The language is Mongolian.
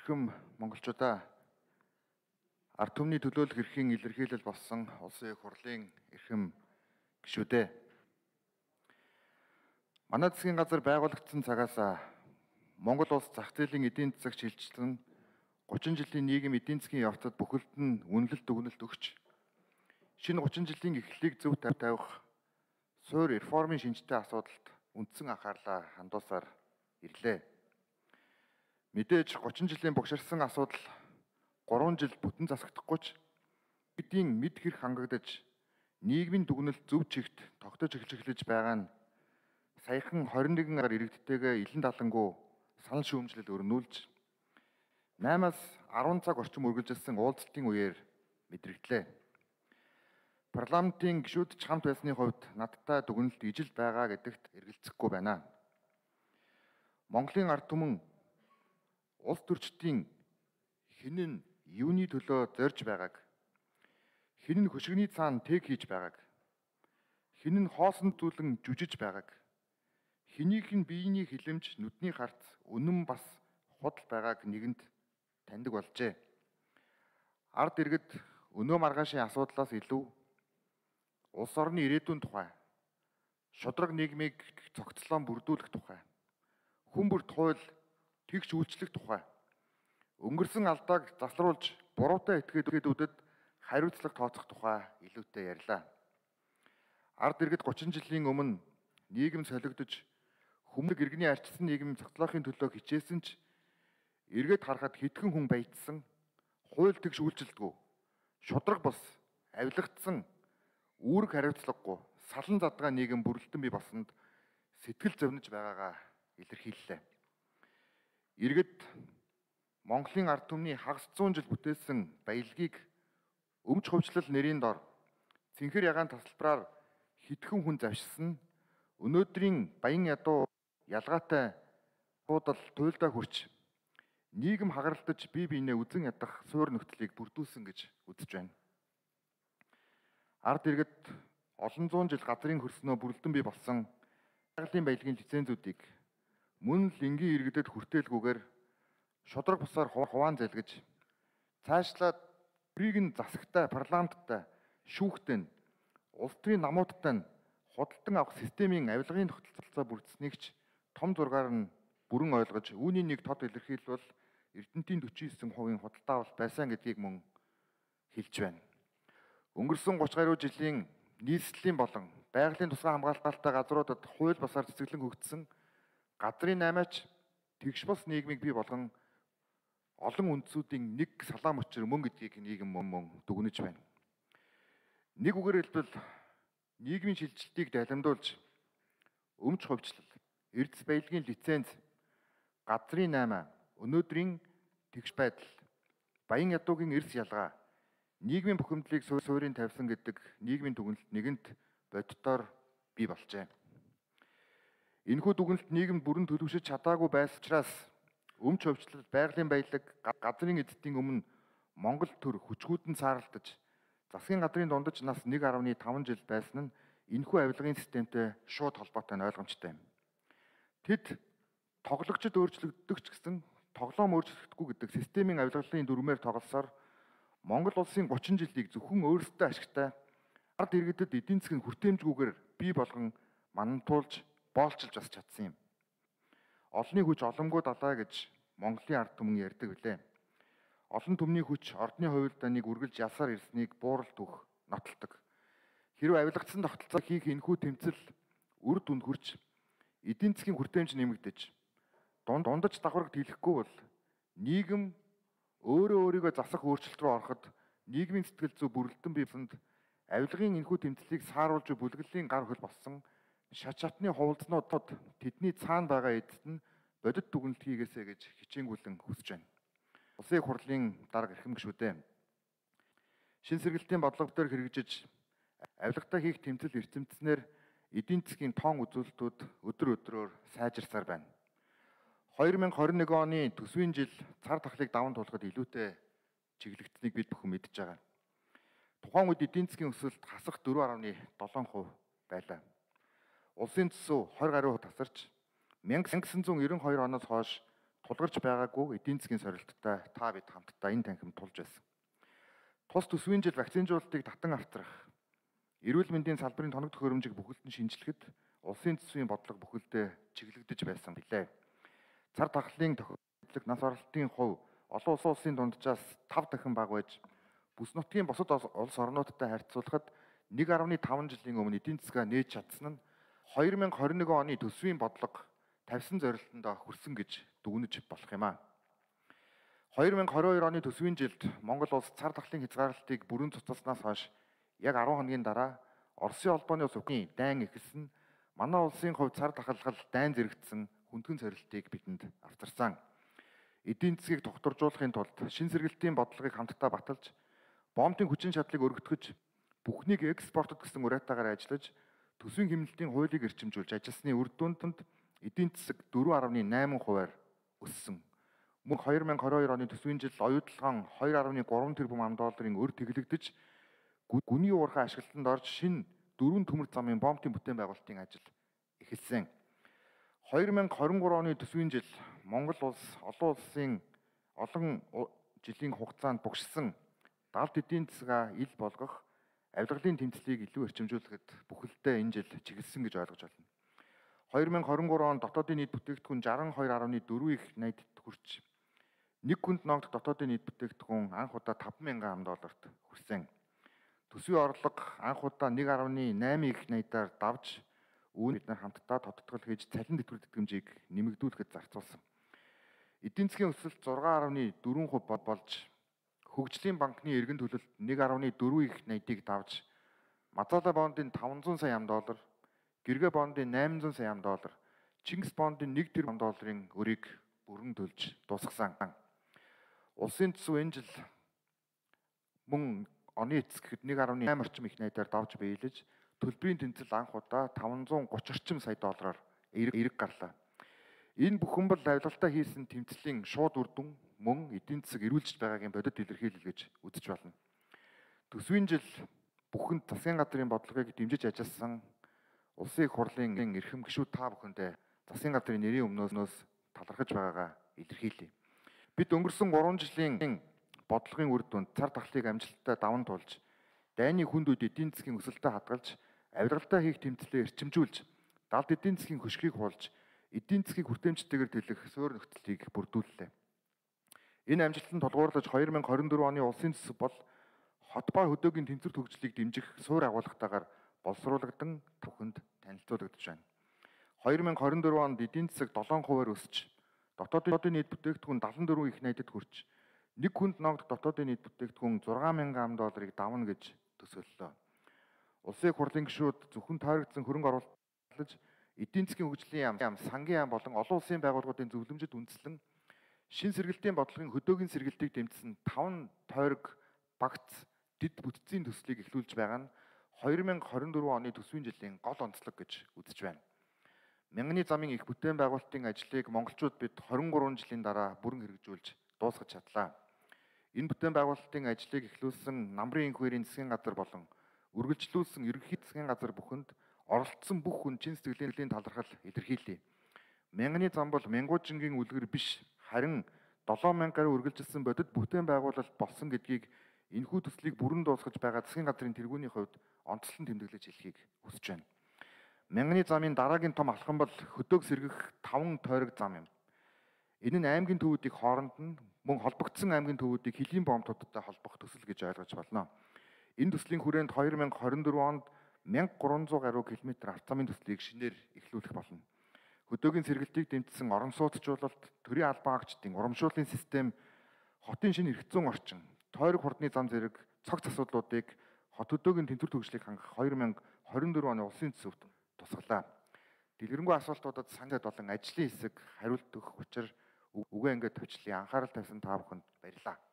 Эрхэм монголчуудаа ард түмний төлөөлөх эрхийн илэрхийлэл болсон улсын их хурлын эрхэм гишүүдээ манай засгийн газар байгуулагдсан цагаас Монгол улс зах зээлийн эдийн засаг шилжлэн 30 жилийн нийгэм эдийн засгийн явцад бүхэлд нь үнэлэлт дүгнэлт өгч шинэ 30 жилийн эхлэлийг зөв тавих суур реформын шинжтэй асуудалд үндсэн анхаарлаа хандуусаар ирлээ. Мэдээж 30 жилийн богширсан асуудал 3 жил бүтэн засагдахгүй ч бидний мэд хэрэг хангагдаж нийгмийн дүгнэлт зөв чигт тогтож эхэлж байгаа нь саяхан 21 агаар иргэдтэйгээ илэн далангуу санал шүүмжлэл өрнүүлж 8-аас 10 цаг орчим үргэлжилсэн уулзалтын үеэр мэдрэгдлээ. Парламентын гишүүд ч хамт байсны хувьд надтай дүгнэлт ижил байгаа гэдэгт эргэлзэхгүй байна. Монголын ард түмэн улс төрчдийн хинэн юуны төлөө зорж байгааг хинэн хөшигний цаана тэг хийж байгааг хинэн хоосон түлэн жүжиж байгааг хинийх нь биений хилэмж нүдний харц үнэн бас худал байгааг нэгэнд таньдаг болжээ. Ард иргэд өнөө маргаашийн асуудлаас илүү улс орны ирээдүйн тухай шудраг нийгмийг цогцлон бүрдүүлэх тухай хүмүүрт хууль тэгш үйлчлэх тухай өнгөрсөн алдааг заслруулж буруутай этгээдүүдэд хариуцлага тооцох тухай илүүтэй ярьлаа. Ард иргэд 30 жилийн өмнө нийгэм солигдож хүмүүг иргэний арчсан нийгэм цогцлоохын төлөө хичээсэн ч эргээд харахад хитгэн хүн баяжсан хууль тэгш үйлчлэлтгүй шудраг бос авилгагдсан үүрэг хариуцлагагүй салан задгаа нийгэм бүрэлдэн бий болсонд сэтгэл зовниж байгаагаа илэрхийллээ иргэд Монголын ард түмний хагас 100 жил бүтээсэн баялагийг өмч хувьчлал нэрийн дор цэнхэр ягаан тасалбараар хитгэн хүн завшсан өнөөдрийн баян ядуу ялгаатай буудал туйлдаа хүрч нийгэм хагаралтаж бие биенээ үзен ядах суур нөхцөлийг бүрдүүлсэн гэж үзэж байна. Ард иргэд олон зуун жил газрын хөрснөө бүрэлдэн бий болсон байгалийн баялагын лицензүүдийг мөн л энгийн иргэдэд хүртээлгүйгээр шудраг бусаар хуваан зэлгэж цаашлаад бүрийг нь засагтай парламенттай шүүхтэн улс төрийн намуудтай нь худалдан авах системийн авилгын тогтолцоо бүрдсэнийг ч том зургаар нь бүрэн ойлгож үүний нэг тод илэрхийлбэл Эрдэнтийн 49% худалдаа авалт байсан гэдгийг мөн хэлж байна. Өнгөрсөн 30 гаруй жилийн нийслэлийн болон байгалийн тусгай хамгаалалттай газруудад хууль бусаар цэцэглэн хөгжсөн Газрын 8-аач тэгш бос нийгмийг бий болгон олон үндсүүдийн нэг салаам өчр мөн гэдгийг нийгэм мөн дүгнэж байна. Нэг үгээр хэлбэл нийгмийн шилжилтийг далимдуулж өмч хувьчлал, эрдэс баялагын лиценз, газрын 8, өнөөдрийн тэгш байдал, баян ядуугийн эрс ялгаа, нийгмийн бухимдлыг суурийн тавьсан гэдэг нийгмийн дүгнэлт нэгэнт боддоор бий болжээ. Энэхүү дүгнэлт нийгэмд бүрэн төлөвшөж чадаагүй байсан учраас өмч хөвчлөл, байгалийн баялаг, газрын эддийн өмнө Монгол төр хүчгүүдэн сааралтаж засгийн газрын дундаж нас 1.5 жил байсан нь энэхүү авилгын системтэй шууд холбоотой нь ойлгомжтой юм. Тэд тоглогчд өөрчлөгддөг ч гэсэн тоглоом өөрчлөгдөхгүй гэдэг системийн авилгалын дүрмээр тоглосоор Монгол улсын 30 жилийг зөвхөн өөрсдөө ашигтай ард иргэдэд эдийн засгийн хүртээмжгүйгээр бий болгон манантуулж боолчилж бас чадсан юм. Олонний хүч оломгүй далаа гэж Монголын ард түмэн ярьдаг билээ. Олон түмний хүч ордны хувилдааныг үргэлж ялсаар ирснийг бууралт өгөх нотолдог. Хэрвээ авилгацсан тогтолцоо хийх энэхүү тэмцэл үр дүнд хүрч эдийн засгийн хүртээмж нэмэгдэж дунд дундаж давхаргад хэлэхгүй бол нийгэм өөрөө өөрийгөө засах өөрчлөлт рүү ороход нийгмийн сэтгэл зүй бүрэлдэн биесэнд авилгын энэхүү тэмцлийг сааруулж бүлэглэлийн гар хөл болсон шат шатны хуулзнуудад тэдний цаана байгаа эдд нь бодит дүгнэлт хийгээсэй гэж хичээнгүлэн хүсэж байна. Улсын хурлын дарга эрхэм гишүүдээ шин сэргэлтийн бодлого дээр хэрэгжиж авилгатай хийх тэмцэл эрчимцснэр эдийн засгийн тоон үзүүлэлтүүд өдөр өдрөөр сайжирсаар байна. 2021 оны төсвийн жил цар тахлыг даван туулахад илүүтэй чиглэгдсэнийг бид бүхэн мэдж байгаа. Тухайн үед эдийн засгийн өсөлт хасах 4.7% байлаа улсын төсөв 20 гаруй тасарч 1992 оноос хойш тулгарч байгаагүй эдийн засгийн сорилттой та бид хамтдаа энэ танхим тулж байсан. Тус төсвийн жил вакцинжуулалтыг татан авчрах, эрүүл мэндийн салбарын тоног төхөөрөмжийг бүхэлдэн шинжилгэхэд улсын төсвийн бодлого бүхэлдээ чиглэгдэж байсан билээ. Цар тахлын тохиолдлог нас оролтын хувь олон улсын дунджаас 5 дахин бага байж бүс нутгийн бусад улс орнуудтай харьцуулахад 1.5 жилийн өмнө эдийн засгаа нээж чадсан нь 2021 оны төсвийн бодлого тавьсан зорилтонд хүрсэн гэж дүгнэж болох юм а. 2022 оны төсвийн жилд Монгол улс цар тахлын хязгаарлалтыг бүрэн цуцалснаас хойш яг 10 хоногийн дараа Оросын холбооны улс Украины дайн ихэлсэн манай улсын хувьд цар тахалгал дайн зэрэгцсэн хүндхэн зорилтыг бидэнд авчирсан. Эдийн засгийг тогтворжуулахын тулд шин сэргэлтийн бодлогыг хамтдаа баталж, бомбын хүчин чадлыг өргөтгөж, бүхнийг экспортод гэсэн уриатаагаар ажиллаж, төсвийн хэмнэлтийн хуулийг эрчимжүүлж ажилласны үр дүнд эдийн засаг 4.8 хувиар өссөн. Мөн 2022 оны төсвийн жил оюутлогоон 2.3 тэрбум ам долларын өр тэглэгдэж гүний уурхай ашиглалтанд орж шин дөрвөн төмөр замын бомбын бүтээн байгуулалтын ажил эхэлсэн. 2023 оны төсвийн жил Монгол улс олон улсын олон жилийн хугацаанд бугшсан далд эдийн засгаа ил болгох авилгалын тэмцлийг илүү эрчимжүүлэхэд бүхэлдээ энэ жил чиглэсэн гэж ойлгож байна. 2023 онд дотоодын нийт бүтээгдэхүүн 62.4 их найдад хүрч нэг хүнд ногдох дотоодын нийт бүтээгдэхүүн анх удаа 50000 ам долларт хүрсэн. Төсвийн орлого анх удаа 1.8 их найдаар давж үүн бид нар хамтдаа тодтгол хийж цалин тэтгэвэр тэтгэмжийг нэмэгдүүлэхэд зарцуулсан. Эдийн засгийн өсөлт 6.4% болж хөгжлийн банкны эргэн төлөлт 1.4 их найдыг давж Мазала бондын 500 сая ам доллар Гэргэ бондын 800 сая ам доллар, Чингис бондын 1 тэрбум долларын өрийг бүрэн төлж дуусгасан. Улсын төсөв энэ жил мөн оны эцэст 1.8 орчим их найдаар давж биелэж төлбөрийн тэнцэл анх удаа 530 орчим сая доллараар эрэг гарлаа. Энэ бүхэн бол авилгалтаа хийсэн тэмцлийн шууд үр дүн мөн эдийн засаг эрүүлж байгаагийн бодит илэрхийлэл гэж үзэж байна. Төсвийн жил бүхэнд засгийн газрын бодлогыг дэмжиж ажилласан Улсын их хурлын эрхэм гишүүд та бүхэндээ засгийн газрын нэрийн өмнөөс талархаж байгаагаа илэрхийлье. Бид өнгөрсөн 3 жилийн бодлогын үр дүнд цар тахлыг амжилттай даван тулж, дайны хүнд үед эдийн засгийн өсөлтөд хадгалж, авиргалдаа хийх тэмцлээ эрчимжүүлж, далд эдийн засгийн хөшгийг хуулж, эдийн засгийг хүртээмжтэйгээр төлөх суурь нөхцөлийг бүрдүүллээ. Энэ амжилтанд тулгуурлаж 2024 оны улсын төсөв бол хот ба хөдөөгийн тэнцвэр хөгжлийг дэмжих суурь агуулгатаагаар боловсруулагдан түүхэнд танилцуулагдж байна. 2024 онд эдийн засаг 7%-аар өсч дотоодын нийт бүтээгдэхүүн 74 их найдад хүрч нэг хүнд ногд дотоодын нийт бүтээгдэхүүн 6000 ам долларыг давна гэж төсөөллөө. Улсын хурлын гишүүд зөвхөн тойрогдсон хөрөнгө оруулалт эдийн засгийн хөгжлийн яам, сангийн яам болон олон улсын байгууллагуудын зөвлөмжөд үндэслэн шин сэргэлтийн бодлогын хөдөөгийн сэргэлтийг дэмжсэн 5 тойрог багц дид бүтцийн төслийг эхлүүлж байгаа нь 2024 оны төсвийн жилийн гол онцлог гэж үзэж байна. Мянганы замын их бүтээн байгуулалтын ажлыг монголчууд бид 23 жилийн дараа бүрэн хэрэгжүүлж дуусгаж чадлаа. Энэ бүтээн байгуулалтын ажлыг эхлүүлсэн намрын инх хоёрын засгийн газар болон үргэлжлүүлсэн ерөнхий засгийн газар бүхэнд оролцсон бүх хүн чин сэтгэлийн талархал илэрхийлье. Мянганы зам бол мянгуужингийн үлгэр биш харин 7000 гаруй үргэлжилсэн бодит бүтээн байгуулалт болсон гэдгийг энэхүү төслийг бүрэн дуусгаж байгаа засгийн газрын тэргүүний хувьд онцлон тэмдэглэж хэлхийг хүсэж байна. Мянганы замын дараагийн том алхам бол хөдөг сэргэх 5 тойрог зам юм. Энэ нь аймгийн төвүүдийг хооронд нь мөн холбогдсон аймгийн төвүүдийг хөлийн бомтуудтай холбох төсөл гэж ойлгож болно. Энэ төслийн хүрээнд 2024 онд 1300 гаруй километр авто замын төслийг шинээр эхлүүлэх болно. Хөдөөгийн сэргэлтийг дэмжсэн орон сууцчлалт, төрийн албан агчдын урамшууллын систем, хотын шинэ эрх зүйн орчин, тойрог хурдны зам зэрэг цогц асуудлуудыг хот хөдөөгийн тэнцвэр төгжлийг хангах 2024 оны улсын төсөвт тусгалаа. Дэлгэрэнгүй асуултуудад сангад болон ажлын хэсэг хариулт өгөх учир үгээ ингээд төвчлээ анхаарал тавьсан та бүхэнд баярлалаа.